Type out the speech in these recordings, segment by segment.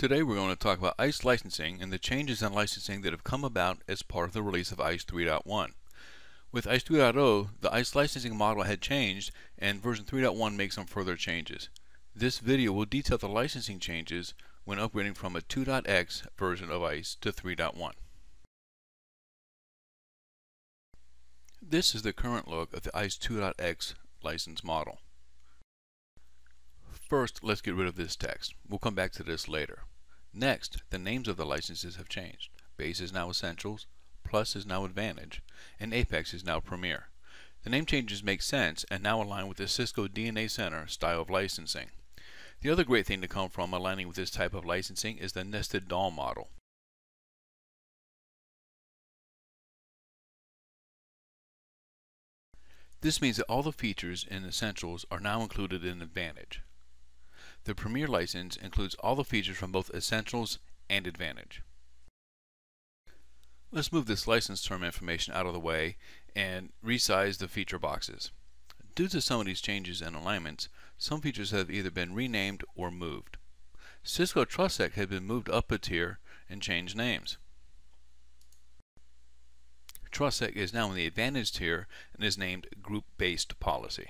Today we're going to talk about ISE licensing and the changes in licensing that have come about as part of the release of ISE 3.1. With ISE 2.0, the ISE licensing model had changed and version 3.1 makes some further changes. This video will detail the licensing changes when upgrading from a 2.x version of ISE to 3.1. This is the current look of the ISE 2.x license model. First, let's get rid of this text. We'll come back to this later. Next, the names of the licenses have changed. Base is now Essentials, Plus is now Advantage, and Apex is now Premier. The name changes make sense and now align with the Cisco DNA Center style of licensing. The other great thing to come from aligning with this type of licensing is the nested doll model. This means that all the features in Essentials are now included in Advantage. The Premier license includes all the features from both Essentials and Advantage. Let's move this license term information out of the way and resize the feature boxes. Due to some of these changes and alignments, some features have either been renamed or moved. Cisco TrustSec has been moved up a tier and changed names. TrustSec is now in the Advantage tier and is named Group-Based Policy.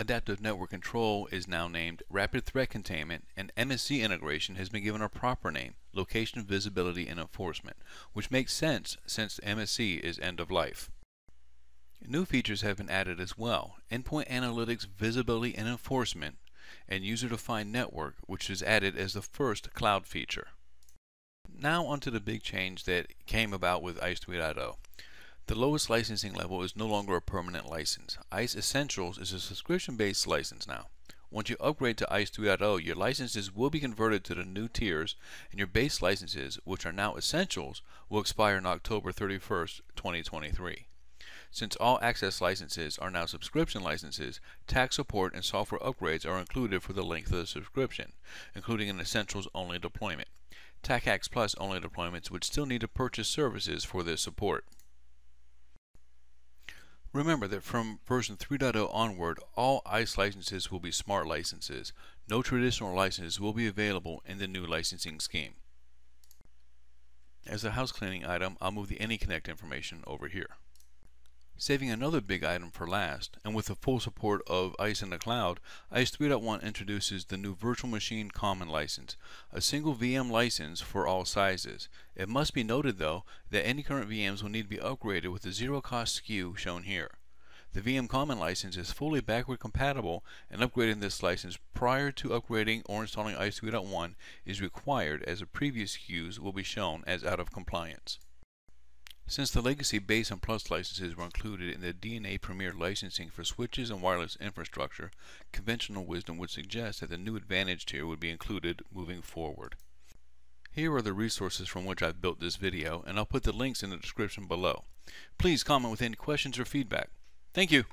Adaptive Network Control is now named Rapid Threat Containment, and MSE integration has been given a proper name, Location Visibility and Enforcement, which makes sense since MSE is end of life. New features have been added as well, Endpoint Analytics Visibility and Enforcement, and User Defined Network, which is added as the first cloud feature. Now onto the big change that came about with ISE 3.0. The lowest licensing level is no longer a permanent license. ISE Essentials is a subscription-based license now. Once you upgrade to ISE 3.0, your licenses will be converted to the new tiers, and your base licenses, which are now Essentials, will expire on October 31st, 2023. Since all access licenses are now subscription licenses, TAC support and software upgrades are included for the length of the subscription, including an Essentials only deployment. TACACS Plus only deployments would still need to purchase services for this support. Remember that from version 3.0 onward, all ISE licenses will be smart licenses. No traditional licenses will be available in the new licensing scheme. As a house cleaning item, I'll move the AnyConnect information over here. Saving another big item for last, and with the full support of ISE in the cloud, ISE 3.1 introduces the new Virtual Machine Common License, a single VM license for all sizes. It must be noted though that any current VMs will need to be upgraded with the zero cost SKU shown here. The VM Common license is fully backward compatible and upgrading this license prior to upgrading or installing ISE 3.1 is required as the previous SKUs will be shown as out of compliance. Since the legacy base and plus licenses were included in the DNA Premier licensing for switches and wireless infrastructure, conventional wisdom would suggest that the new Advantage tier would be included moving forward. Here are the resources from which I've built this video, and I'll put the links in the description below. Please comment with any questions or feedback. Thank you.